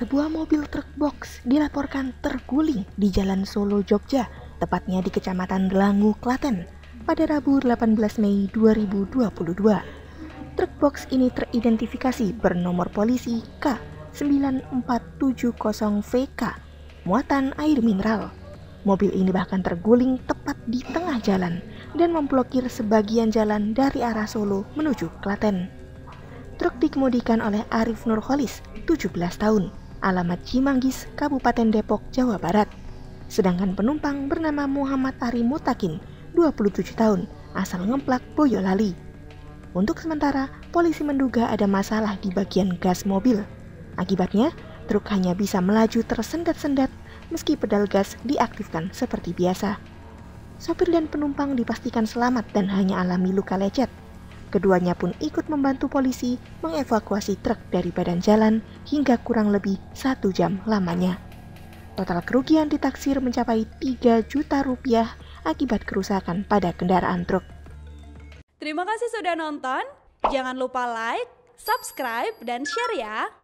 Sebuah mobil truk box dilaporkan terguling di Jalan Solo, Jogja, tepatnya di Kecamatan Delangu, Klaten, pada Rabu 18 Mei 2022. Truk box ini teridentifikasi bernomor polisi K9470VK, muatan air mineral. Mobil ini bahkan terguling tepat di tengah jalan dan memblokir sebagian jalan dari arah Solo menuju Klaten. Truk dikemudikan oleh Arif Nurholis, 17 tahun, alamat Cimanggis, Kabupaten Depok, Jawa Barat. Sedangkan penumpang bernama Muhammad Ari Mutakin, 27 tahun, asal ngeplak Boyolali. Untuk sementara, polisi menduga ada masalah di bagian gas mobil. Akibatnya, truk hanya bisa melaju tersendat-sendat meski pedal gas diaktifkan seperti biasa. Sopir dan penumpang dipastikan selamat dan hanya alami luka lecet. Keduanya pun ikut membantu polisi mengevakuasi truk dari badan jalan hingga kurang lebih satu jam lamanya. Total kerugian ditaksir mencapai 3 juta rupiah akibat kerusakan pada kendaraan truk. Terima kasih sudah nonton. Jangan lupa like, subscribe, dan share ya.